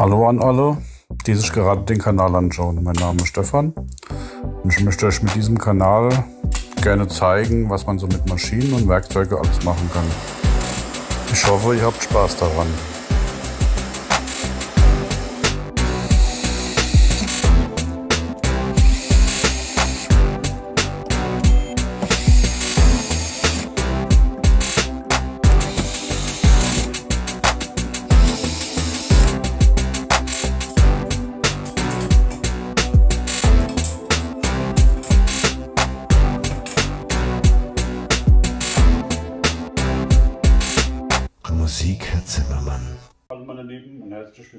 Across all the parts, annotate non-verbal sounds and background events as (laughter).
Hallo an alle, die sich gerade den Kanal anschauen. Mein Name ist Stefan und ich möchte euch mit diesem Kanal gerne zeigen, was man so mit Maschinen und Werkzeugen alles machen kann. Ich hoffe, ihr habt Spaß daran.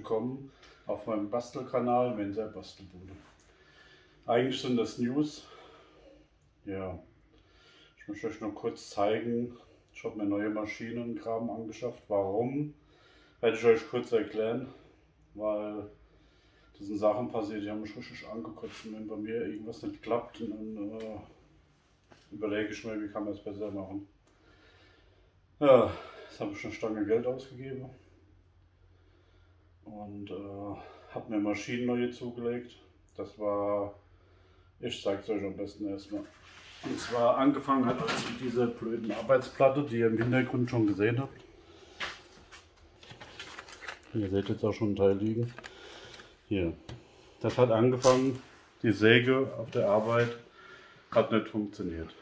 Willkommen auf meinem Bastelkanal Mensa Bastelbude. Eigentlich sind das News. Ja, ich möchte euch nur kurz zeigen. Ich habe mir neue Maschinen und Kram angeschafft. Warum? Werde ich euch kurz erklären, weil das sind Sachen passiert, die haben mich richtig angekotzt. Und wenn bei mir irgendwas nicht klappt, dann äh, überlege ich mir, wie kann man es besser machen. Ja, Jetzt habe ich eine Stange Geld ausgegeben und äh, habe mir Maschinen neue zugelegt. Das war, ich zeige es euch am besten erstmal. Und zwar angefangen hat alles mit dieser blöden Arbeitsplatte, die ihr im Hintergrund schon gesehen habt. Ihr seht jetzt auch schon einen Teil liegen. Hier. Das hat angefangen, die Säge auf der Arbeit hat nicht funktioniert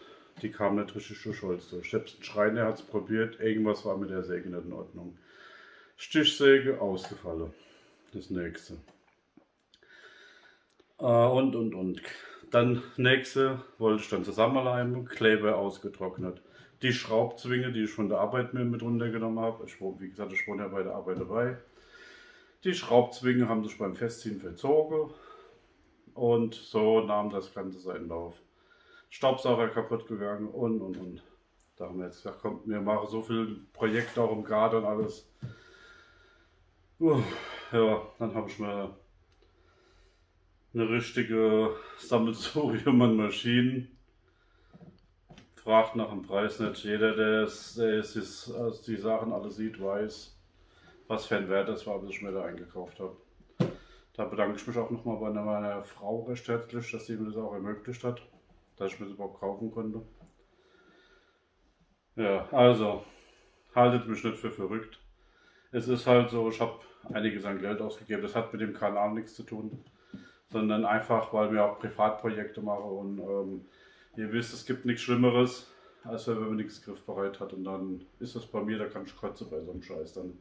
die kam nicht richtig durch Holz durch. Selbst ein Schreiner hat es probiert, irgendwas war mit der Säge nicht in Ordnung. Stichsäge ausgefallen. Das nächste. Äh, und, und, und. Dann nächste wollte ich dann zusammenleimen, Kleber ausgetrocknet. Die Schraubzwinge, die ich von der Arbeit mir mit runtergenommen habe, ich, wie gesagt, ich wohne ja bei der Arbeit dabei. Die Schraubzwinge haben sich beim Festziehen verzogen und so nahm das Ganze seinen Lauf. Staubsauger kaputt gegangen und und und. Da haben wir jetzt gesagt, komm, wir machen so viele Projekte auch im Grad und alles. Uh, ja, dann habe ich mir eine richtige Sammelsurium an Maschinen. Fragt nach dem Preis nicht. Jeder, der, es, der es ist, also die Sachen alle sieht, weiß, was für ein Wert das war, bis ich mir da eingekauft habe. Da bedanke ich mich auch nochmal bei meiner Frau recht herzlich, dass sie mir das auch ermöglicht hat dass ich mir das überhaupt kaufen konnte. Ja, also, haltet mich nicht für verrückt. Es ist halt so, ich habe einiges an Geld ausgegeben. Das hat mit dem Kanal nichts zu tun, sondern einfach, weil wir auch Privatprojekte machen und ähm, ihr wisst, es gibt nichts Schlimmeres, als wenn man nichts griffbereit hat und dann ist das bei mir, da kann ich kotzen bei so einem Scheiß. Dann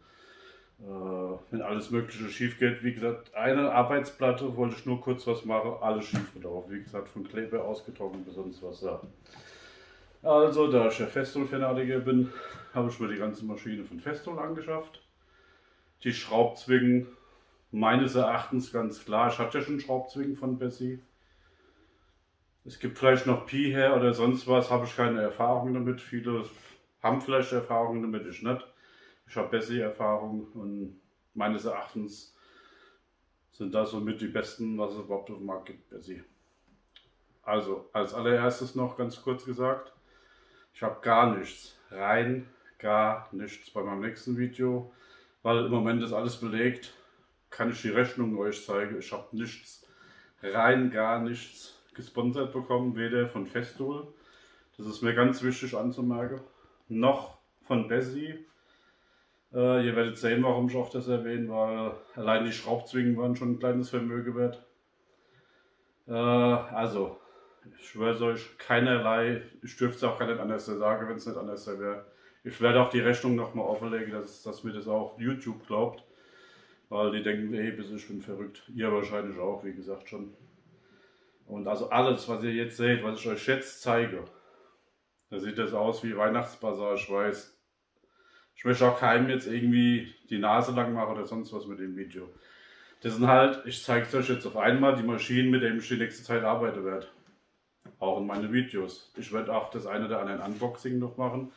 äh, wenn alles Mögliche schief geht. Wie gesagt, eine Arbeitsplatte wollte ich nur kurz was machen, alles schief gelaufen. Wie gesagt, von Kleber ausgetrocknet bis sonst was. Ja. Also, da ich ja Festool-Fanatiker bin, habe ich mir die ganze Maschine von Festool angeschafft. Die Schraubzwingen, meines Erachtens ganz klar, ich hatte ja schon Schraubzwingen von Bessie. Es gibt vielleicht noch Pi her oder sonst was, habe ich keine Erfahrung damit. Viele haben vielleicht Erfahrungen damit, ich nicht. Ich habe bessere Erfahrung und meines Erachtens sind das somit die besten, was es überhaupt auf dem Markt gibt, Bessie. Also, als allererstes noch ganz kurz gesagt, ich habe gar nichts, rein gar nichts bei meinem nächsten Video, weil im Moment ist alles belegt, kann ich die Rechnung euch zeigen. Ich habe nichts, rein gar nichts gesponsert bekommen, weder von Festool, das ist mir ganz wichtig anzumerken, noch von Bessie äh, ihr werdet sehen, warum ich auch das erwähne, weil allein die Schraubzwingen waren schon ein kleines Vermögen wert. Äh, also, ich schwöre euch, keinerlei, ich dürfte es auch gar nicht anders sagen, wenn es nicht anders wäre. Ich werde auch die Rechnung nochmal offenlegen, dass, dass mir das auch YouTube glaubt. Weil die denken, hey, bis ich bin verrückt. Ihr wahrscheinlich auch, wie gesagt schon. Und also alles, was ihr jetzt seht, was ich euch jetzt zeige, da sieht das aus wie Weihnachtsbasar, ich weiß. Ich möchte auch keinem jetzt irgendwie die Nase lang machen oder sonst was mit dem Video. Das sind halt, ich zeige es euch jetzt auf einmal, die Maschinen, mit denen ich die nächste Zeit arbeiten werde. Auch in meinen Videos. Ich werde auch das eine oder andere Unboxing noch machen,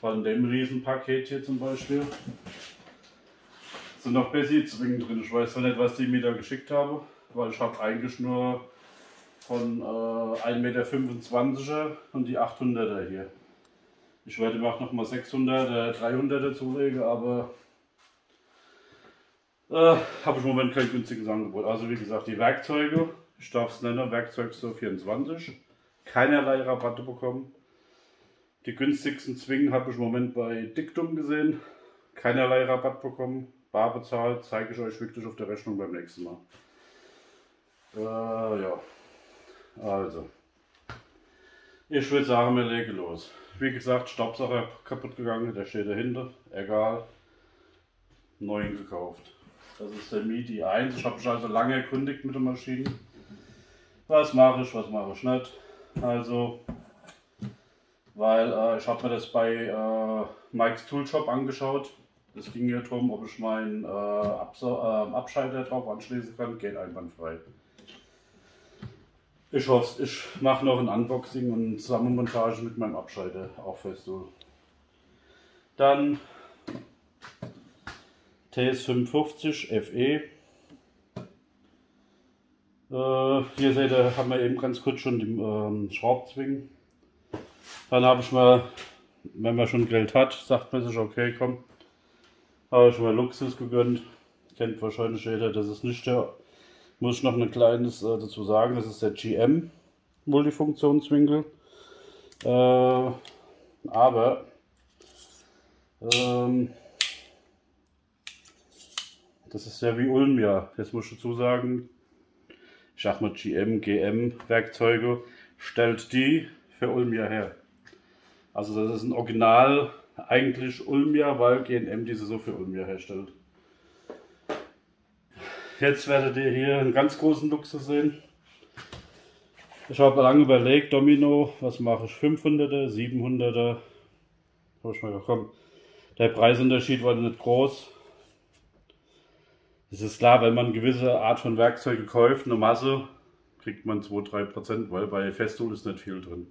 weil in dem Riesenpaket hier zum Beispiel sind noch Bessie-Zwingen drin. Ich weiß zwar nicht, was die mir da geschickt haben, weil ich habe eigentlich nur von äh, 1,25 Meter und die 800er hier. Ich werde mir auch noch mal 600, äh, 300 zulegen, aber Äh, Habe ich im Moment kein günstiges Angebot. Also wie gesagt, die Werkzeuge, ich darf es nennen, Werkzeug so 24, keinerlei Rabatte bekommen. Die günstigsten Zwingen habe ich im Moment bei Diktum gesehen, keinerlei Rabatt bekommen, bar bezahlt, zeige ich euch wirklich auf der Rechnung beim nächsten Mal. Äh, ja, also. Ich würde sagen, wir legen los. Wie gesagt, Staubsauger kaputt gegangen, der steht dahinter, egal. Neuen gekauft. Das ist der MIDI 1. Ich habe mich also lange erkundigt mit der Maschine. Was mache ich, was mache ich nicht. Also, weil äh, ich habe mir das bei äh, Mike's Toolshop angeschaut. Es ging hier darum, ob ich meinen äh, äh, Abschalter drauf anschließen kann. Geht einwandfrei. Ich hoffe, ich mache noch ein Unboxing und Zusammenmontage mit meinem Abschalter, auch fest so. Dann TS55 FE. Äh, hier seht ihr, haben wir eben ganz kurz schon die ähm, Schraubzwingen. Dann habe ich mal, wenn man schon Geld hat, sagt man sich, okay, komm, habe ich mal Luxus gegönnt. Kennt wahrscheinlich jeder, das ist nicht der muss ich noch ein kleines äh, dazu sagen, das ist der GM Multifunktionswinkel. Äh, aber ähm, das ist ja wie Ulmia. Jetzt muss ich dazu sagen, ich sag mal GM, GM Werkzeuge stellt die für Ulmia her. Also das ist ein Original eigentlich Ulmia, weil GNM diese so für Ulmia herstellt. Jetzt werdet ihr hier einen ganz großen Luxus sehen. Ich habe lange überlegt, Domino, was mache ich? 500er, 700er? Habe ich mal gekommen. Der Preisunterschied war nicht groß. Es ist klar, wenn man eine gewisse Art von Werkzeuge kauft, eine Masse, kriegt man 2-3%, weil bei Festool ist nicht viel drin.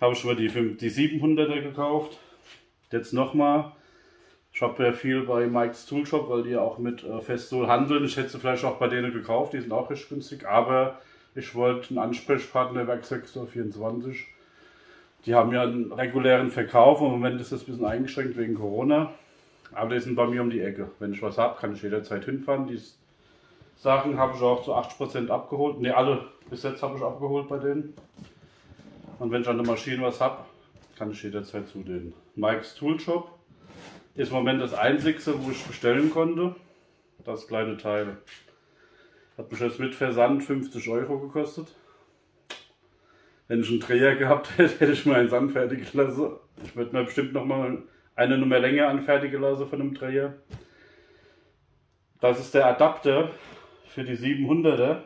Habe ich mal die, die 700er gekauft. Jetzt nochmal ich habe ja viel bei Mike's Toolshop, weil die auch mit äh, Festool handeln. Ich hätte sie vielleicht auch bei denen gekauft, die sind auch recht günstig, aber ich wollte einen Ansprechpartner Werksektor 24. Die haben ja einen regulären Verkauf. Im Moment ist das ein bisschen eingeschränkt wegen Corona. Aber die sind bei mir um die Ecke. Wenn ich was habe, kann ich jederzeit hinfahren. Die Sachen habe ich auch zu 80% abgeholt. Ne, alle bis jetzt habe ich abgeholt bei denen. Und wenn ich an der Maschine was habe, kann ich jederzeit zu denen. Mike's Toolshop ist im Moment das einzigste, wo ich bestellen konnte. Das kleine Teil. Hat mich jetzt mit Versand 50 Euro gekostet. Wenn ich einen Dreher gehabt (laughs) hätte, hätte ich mir eins anfertigen lassen. Ich würde mir bestimmt noch mal eine Nummer länger anfertigen lassen von einem Dreher. Das ist der Adapter für die 700er,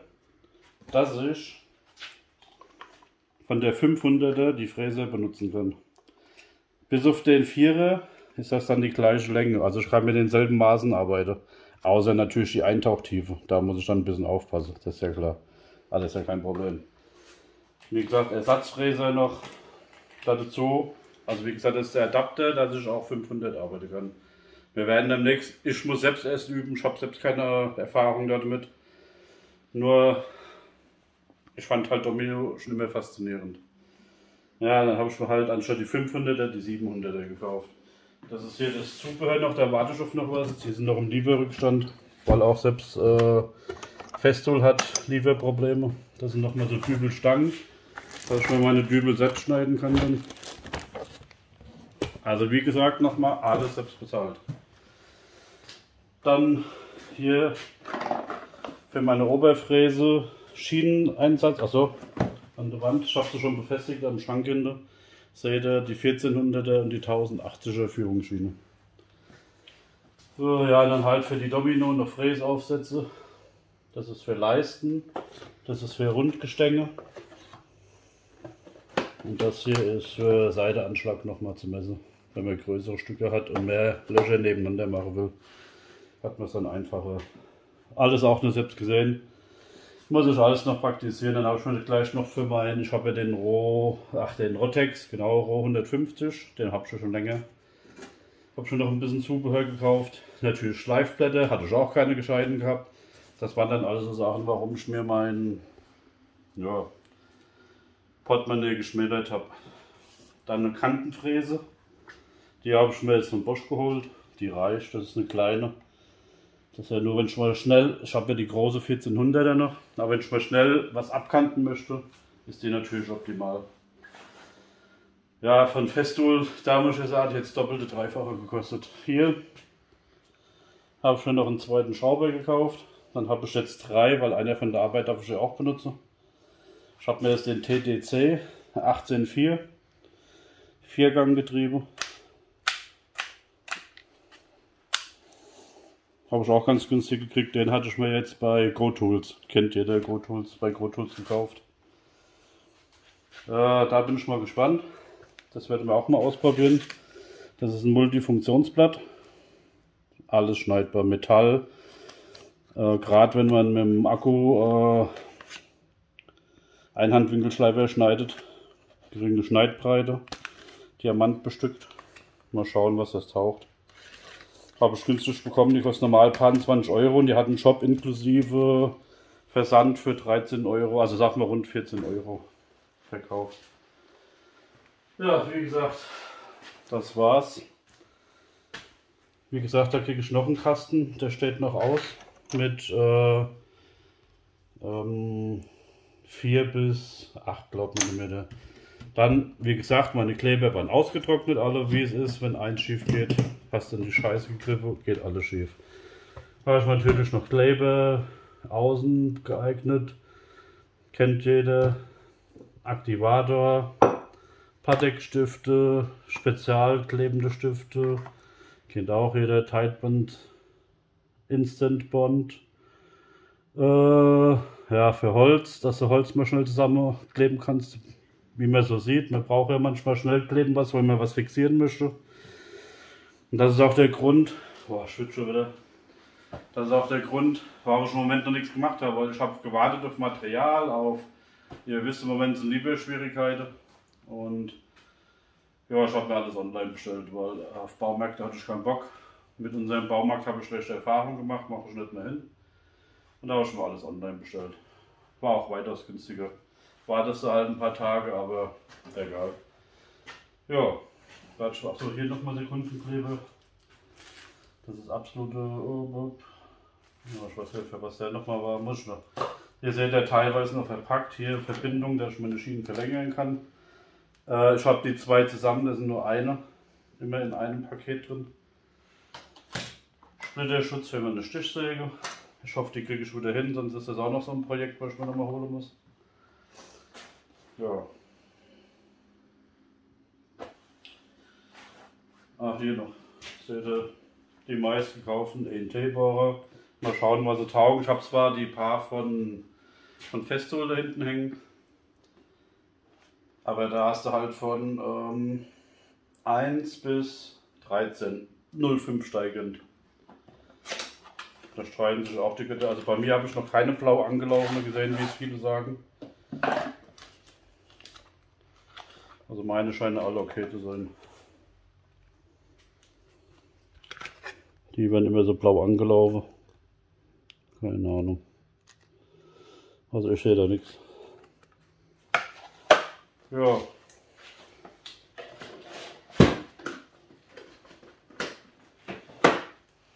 dass ich von der 500er die Fräse benutzen kann. Bis auf den Vierer ist das dann die gleiche Länge. Also ich kann mit denselben Maßen arbeiten. Außer natürlich die Eintauchtiefe. Da muss ich dann ein bisschen aufpassen, das ist ja klar. Das ist ja kein Problem. Wie gesagt, Ersatzfräser noch dazu. Also wie gesagt, das ist der Adapter, dass ich auch 500 arbeiten kann. Wir werden demnächst, ich muss selbst erst üben, ich habe selbst keine Erfahrung damit. Nur, ich fand halt Domino schon immer faszinierend. Ja, dann habe ich mir halt anstatt die 500er die 700er gekauft. Das ist hier das Zubehör noch, da warte ich auf noch was. Hier sind noch im Lieferrückstand, weil auch selbst äh, Festool hat Lieferprobleme. Das sind nochmal so Dübelstangen, dass ich mir meine Dübel selbst schneiden kann dann. Also wie gesagt, nochmal alles selbst bezahlt. Dann hier für meine Oberfräse Schieneneinsatz, achso, an der Wand, schaffst du schon befestigt am Schrank hinter seht ihr die 1400er und die 1080er Führungsschiene. So, ja, dann halt für die Domino noch Fräsaufsätze. Das ist für Leisten, das ist für Rundgestänge. Und das hier ist für Seiteanschlag nochmal zu messen. Wenn man größere Stücke hat und mehr Löcher nebeneinander machen will, hat man es dann einfacher. Alles auch nur selbst gesehen muss ich alles noch praktizieren. Dann habe ich mir gleich noch für meinen, ich habe ja den Roh, ach den Rotex, genau, Roh 150, den habe ich schon länger. Habe schon noch ein bisschen Zubehör gekauft. Natürlich Schleifblätter, hatte ich auch keine gescheiten gehabt. Das waren dann alles so Sachen, warum ich mir mein ja, Portemonnaie geschmälert habe. Dann eine Kantenfräse. Die habe ich mir jetzt von Bosch geholt. Die reicht, das ist eine kleine. Das ist ja nur, wenn ich mal schnell, ich habe ja die große 1400er noch, aber wenn ich mal schnell was abkanten möchte, ist die natürlich optimal. Ja, von Festool, da muss ich sagen, jetzt doppelte, dreifache gekostet. Hier habe ich mir noch einen zweiten Schrauber gekauft. Dann habe ich jetzt drei, weil einer von der Arbeit darf ich ja auch benutzen. Ich habe mir jetzt den TDC 184 Vierganggetriebe. Habe ich auch ganz günstig gekriegt. Den hatte ich mir jetzt bei GoTools. Kennt ihr der GoTools? Bei GoTools gekauft. Äh, da bin ich mal gespannt. Das werden wir auch mal ausprobieren. Das ist ein Multifunktionsblatt. Alles schneidbar. Metall. Äh, Gerade wenn man mit dem Akku äh, Einhandwinkelschleifer schneidet. Geringe Schneidbreite. Diamant bestückt. Mal schauen, was das taucht. Habe ich günstig bekommen. Die kosten normal 20 Euro und die hat einen Shop inklusive Versand für 13 Euro. Also sagen wir rund 14 Euro verkauft. Ja, wie gesagt, das war's. Wie gesagt, da kriege ich noch einen Kasten, der steht noch aus mit äh, ähm, 4 bis 8 glaub mm. Dann, wie gesagt, meine Kleber waren ausgetrocknet, alle wie es ist, wenn eins schief geht, du in die Scheiße gegriffen, geht alles schief. Habe ich natürlich noch Kleber außen geeignet, kennt jeder, Aktivator, Patek-Stifte, spezialklebende Stifte, kennt auch jeder, Tightband, Instant Bond. Äh, ja, für Holz, dass du Holz mal schnell zusammenkleben kannst, wie man so sieht. Man braucht ja manchmal schnell kleben was, wenn man was fixieren möchte. Und das ist auch der Grund, boah, ich schon wieder. Das ist auch der Grund, warum ich im Moment noch nichts gemacht habe, weil ich habe gewartet auf Material, auf, ihr wisst im Moment sind Lieferschwierigkeiten. Und ja, ich habe mir alles online bestellt, weil auf Baumärkte hatte ich keinen Bock. Mit unserem Baumarkt habe ich schlechte Erfahrungen gemacht, mache ich nicht mehr hin. Und da habe ich mir alles online bestellt. War auch weitaus günstiger. Wartest du halt ein paar Tage, aber egal. Ja, ich so hier nochmal Sekundenkleber. Das ist absolute. Oh, ich weiß nicht, was der nochmal war. Muss ich noch. Ihr seht ja teilweise noch verpackt. Hier Verbindung, dass ich meine Schienen verlängern kann. Äh, ich habe die zwei zusammen, das sind nur eine, immer in einem Paket drin. Splitterschutz für meine Stichsäge. Ich hoffe, die kriege ich wieder hin, sonst ist das auch noch so ein Projekt, was ich mir nochmal holen muss. Ja. Ach, hier noch. Seht ihr, die meisten kaufen ENT-Bohrer. Mal schauen, was sie taugen. Ich habe zwar die paar von, von Festool da hinten hängen. Aber da hast du halt von ähm, 1 bis 13, 0,5 steigend. Da streiten sich auch die Gitter. Also bei mir habe ich noch keine blau angelaufene gesehen, wie es viele sagen. Also meine scheinen alle okay zu sein. Die werden immer so blau angelaufen. Keine Ahnung. Also ich sehe da nichts. Ja.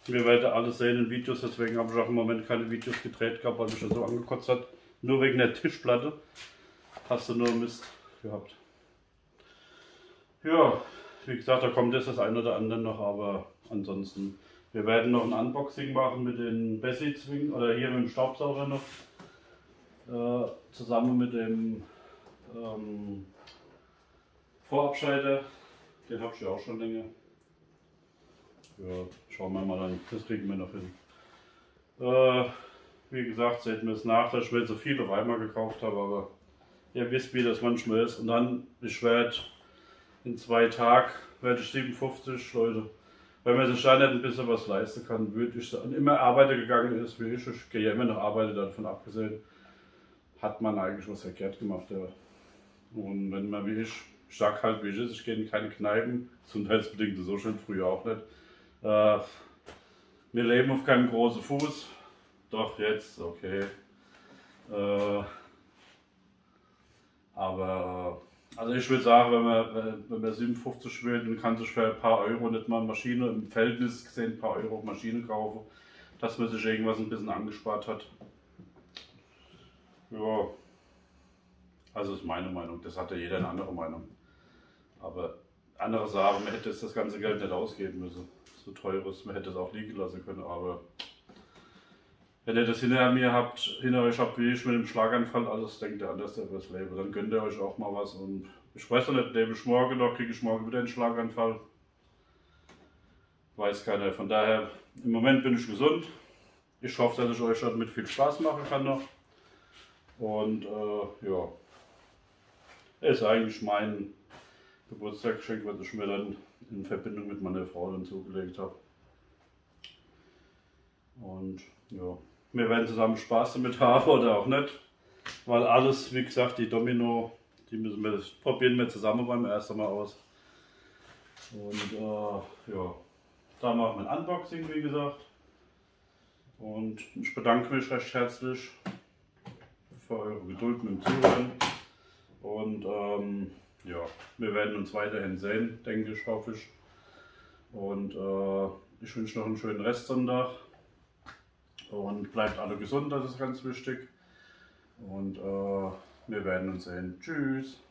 Wir werden alles sehen in Videos, deswegen habe ich auch im Moment keine Videos gedreht gehabt, weil mich das so angekotzt hat. Nur wegen der Tischplatte hast du nur Mist gehabt. Ja, wie gesagt, da kommt jetzt das ein oder andere noch, aber ansonsten. Wir werden noch ein Unboxing machen mit den Bessie Zwing oder hier mit dem Staubsauger noch. Äh, zusammen mit dem ähm, Vorabschalter, den habe ich ja auch schon länger. Ja, schauen wir mal dann, das kriegen wir noch hin. Äh, wie gesagt, seht mir es nach, dass ich mir so viele auf einmal gekauft habe, aber ihr wisst, wie das manchmal ist. Und dann, ich werde in zwei Tagen, werde ich 57 Leute. Wenn man sich da nicht ein bisschen was leisten kann, würde ich sagen, immer Arbeiter gegangen ist, wie ich, ich gehe ja immer noch Arbeiter davon abgesehen, hat man eigentlich was verkehrt gemacht. Ja. Und wenn man wie ich, ich sag halt wie ich ist, ich gehe in keine Kneipen, gesundheitsbedingt so schön, früher auch nicht. Äh, wir leben auf keinem großen Fuß, doch jetzt, okay. Äh, aber also ich würde sagen, wenn man, wenn man 57 will, dann kann sich für ein paar Euro nicht mal Maschine, im Verhältnis gesehen ein paar Euro Maschine kaufen. dass man sich irgendwas ein bisschen angespart hat. Ja, also ist meine Meinung. Das hat ja jeder eine andere Meinung. Aber andere sagen, man hätte das ganze Geld nicht ausgeben müssen. So teures, man hätte es auch liegen lassen können. Aber wenn ihr das hinter mir habt, hinter euch habt, wie ich mit dem Schlaganfall, alles denkt ihr anders über das Leben. Dann gönnt ihr euch auch mal was. Und ich weiß noch nicht, lebe ich morgen noch, kriege ich morgen wieder einen Schlaganfall. Weiß keiner. Von daher, im Moment bin ich gesund. Ich hoffe, dass ich euch damit viel Spaß machen kann noch. Und äh, ja, ist eigentlich mein Geburtstagsgeschenk, was ich mir dann in Verbindung mit meiner Frau dann zugelegt habe. Und ja, wir werden zusammen Spaß damit haben oder auch nicht. Weil alles, wie gesagt, die Domino, die müssen wir, das probieren wir zusammen beim ersten Mal aus. Und äh, ja, da machen wir ein Unboxing, wie gesagt. Und ich bedanke mich recht herzlich für eure Geduld mit dem Zuhören. Und ähm, ja, wir werden uns weiterhin sehen, denke ich, hoffe ich. Und äh, ich wünsche noch einen schönen Restsonntag. Und bleibt alle gesund, das ist ganz wichtig. Und äh, wir werden uns sehen. Tschüss.